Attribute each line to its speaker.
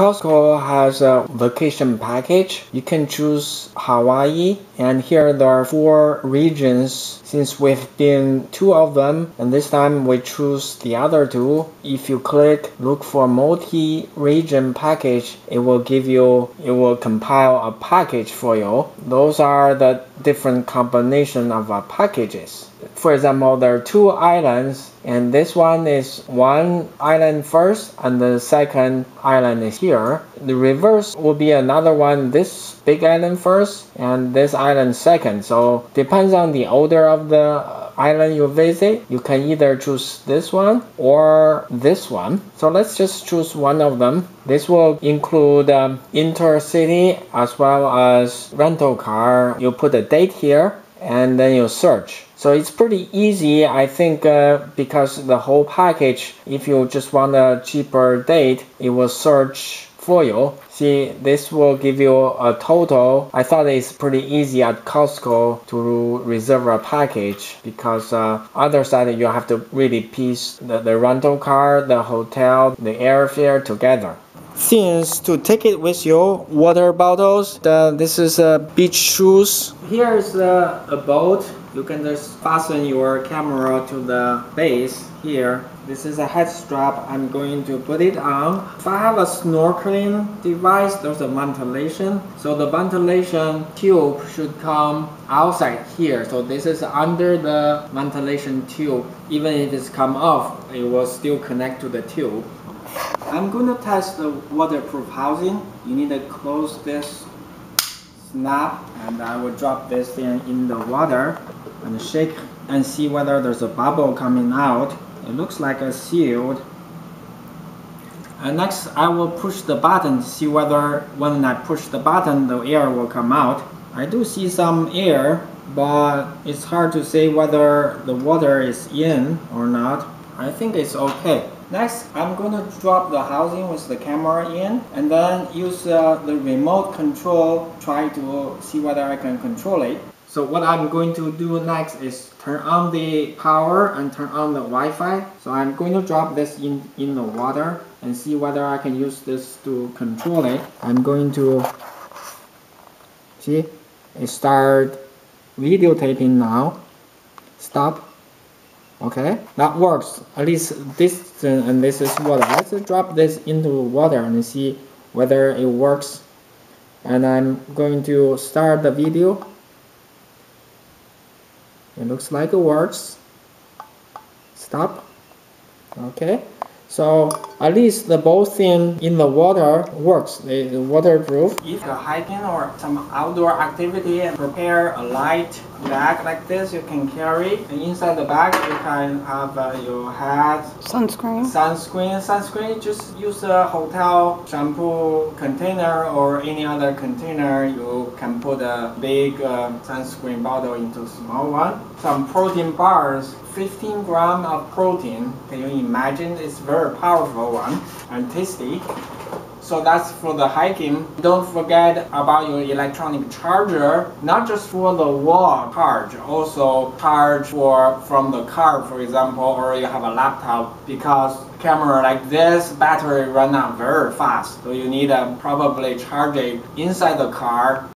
Speaker 1: Costco has a vacation package. You can choose Hawaii, and here there are four regions. Since we've been two of them, and this time we choose the other two. If you click look for multi-region package, it will give you, it will compile a package for you. Those are the different combination of packages. For example, there are two islands, and this one is one island first, and the second island is here. The reverse will be another one, this big island first, and this island second. So depends on the order of the island you visit, you can either choose this one or this one. So let's just choose one of them. This will include um, intercity as well as rental car. You put a date here and then you search. So it's pretty easy, I think, uh, because the whole package, if you just want a cheaper date, it will search for you. See, this will give you a total. I thought it's pretty easy at Costco to reserve a package because uh, other side you have to really piece the, the rental car, the hotel, the airfare together. Things to take it with you, water bottles. The, this is uh, beach shoes. Here is uh, a boat. You can just fasten your camera to the base here. This is a head strap. I'm going to put it on. If I have a snorkeling device, there's a ventilation. So the ventilation tube should come outside here. So this is under the ventilation tube. Even if it's come off, it will still connect to the tube. I'm going to test the waterproof housing. You need to close this snap and I will drop this thing in the water and shake and see whether there's a bubble coming out. It looks like it's sealed. And next I will push the button to see whether when I push the button the air will come out. I do see some air but it's hard to say whether the water is in or not. I think it's okay. Next, I'm going to drop the housing with the camera in and then use uh, the remote control, try to see whether I can control it. So what I'm going to do next is turn on the power and turn on the Wi-Fi. So I'm going to drop this in, in the water and see whether I can use this to control it. I'm going to, see, it start videotaping now. Stop. Okay, that works. At least this uh, and this is water. Let's drop this into water and see whether it works. And I'm going to start the video. It looks like it works. Stop. Okay. So at least the both thing in the water works. It's waterproof. If you're hiking or some outdoor activity and prepare a light bag like this, you can carry. And inside the bag, you can have uh, your hat,
Speaker 2: sunscreen.
Speaker 1: Sunscreen, sunscreen. Just use a hotel shampoo container or any other container. You can put a big uh, sunscreen bottle into small one. Some protein bars 15 gram of protein. Can you imagine? It's very powerful one and tasty. So that's for the hiking. Don't forget about your electronic charger, not just for the wall charge, also charge for from the car, for example, or you have a laptop because camera like this, battery run out very fast. So you need to probably charge it inside the car